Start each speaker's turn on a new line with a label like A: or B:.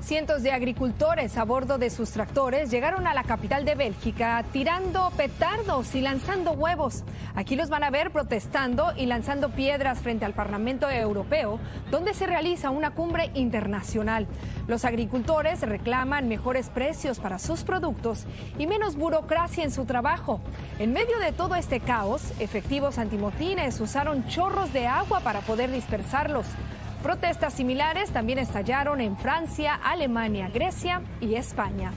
A: Cientos de agricultores a bordo de sus tractores llegaron a la capital de Bélgica tirando petardos y lanzando huevos. Aquí los van a ver protestando y lanzando piedras frente al Parlamento Europeo, donde se realiza una cumbre internacional. Los agricultores reclaman mejores precios para sus productos y menos burocracia en su trabajo. En medio de todo este caos, efectivos antimotines usaron chorros de agua para poder dispersarlos. Protestas similares también estallaron en Francia, Alemania, Grecia y España.